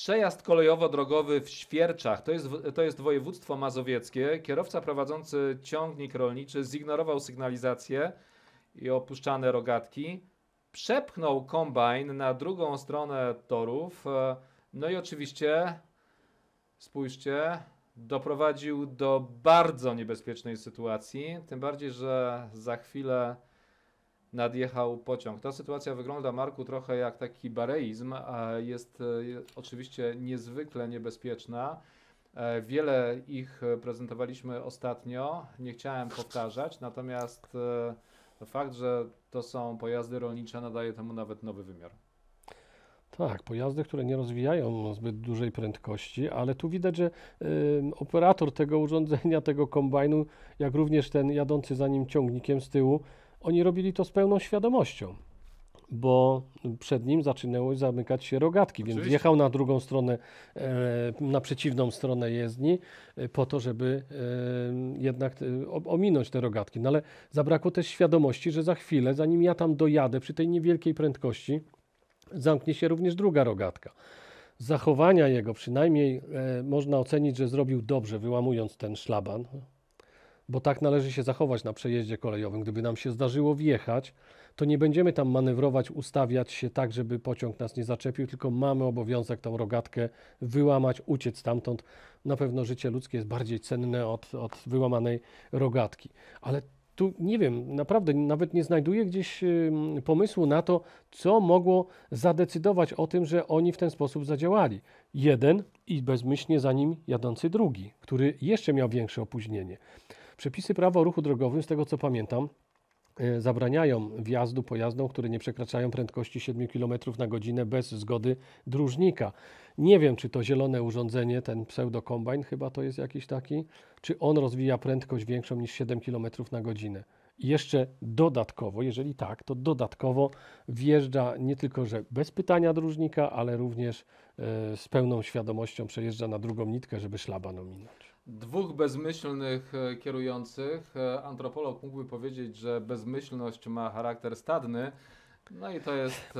Przejazd kolejowo-drogowy w Świerczach, to jest, to jest województwo mazowieckie. Kierowca prowadzący ciągnik rolniczy zignorował sygnalizację i opuszczane rogatki. Przepchnął kombajn na drugą stronę torów. No i oczywiście, spójrzcie, doprowadził do bardzo niebezpiecznej sytuacji. Tym bardziej, że za chwilę nadjechał pociąg. Ta sytuacja wygląda, Marku, trochę jak taki bareizm, a jest e, oczywiście niezwykle niebezpieczna. E, Wiele ich prezentowaliśmy ostatnio, nie chciałem powtarzać, natomiast e, fakt, że to są pojazdy rolnicze nadaje temu nawet nowy wymiar. Tak, pojazdy, które nie rozwijają zbyt dużej prędkości, ale tu widać, że y, operator tego urządzenia, tego kombajnu, jak również ten jadący za nim ciągnikiem z tyłu, oni robili to z pełną świadomością, bo przed nim zaczynały zamykać się rogatki, więc Oczywiście. wjechał na drugą stronę, e, na przeciwną stronę jezdni, e, po to, żeby e, jednak ominąć te rogatki. No ale zabrakło też świadomości, że za chwilę, zanim ja tam dojadę przy tej niewielkiej prędkości, zamknie się również druga rogatka. Z zachowania jego przynajmniej e, można ocenić, że zrobił dobrze, wyłamując ten szlaban, bo tak należy się zachować na przejeździe kolejowym. Gdyby nam się zdarzyło wjechać, to nie będziemy tam manewrować, ustawiać się tak, żeby pociąg nas nie zaczepił, tylko mamy obowiązek tą rogatkę wyłamać, uciec stamtąd. Na pewno życie ludzkie jest bardziej cenne od, od wyłamanej rogatki. Ale tu nie wiem, naprawdę nawet nie znajduję gdzieś pomysłu na to, co mogło zadecydować o tym, że oni w ten sposób zadziałali. Jeden i bezmyślnie za nim jadący drugi, który jeszcze miał większe opóźnienie. Przepisy prawa o ruchu drogowym, z tego co pamiętam, e, zabraniają wjazdu pojazdom, które nie przekraczają prędkości 7 km na godzinę bez zgody dróżnika. Nie wiem, czy to zielone urządzenie, ten pseudokombajn chyba to jest jakiś taki, czy on rozwija prędkość większą niż 7 km na godzinę. Jeszcze dodatkowo, jeżeli tak, to dodatkowo wjeżdża nie tylko, że bez pytania dróżnika, ale również e, z pełną świadomością przejeżdża na drugą nitkę, żeby szlaban ominąć. Dwóch bezmyślnych e, kierujących. E, Antropolog mógłby powiedzieć, że bezmyślność ma charakter stadny. No i to jest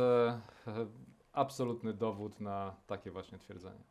absolutny dowód na takie właśnie twierdzenie.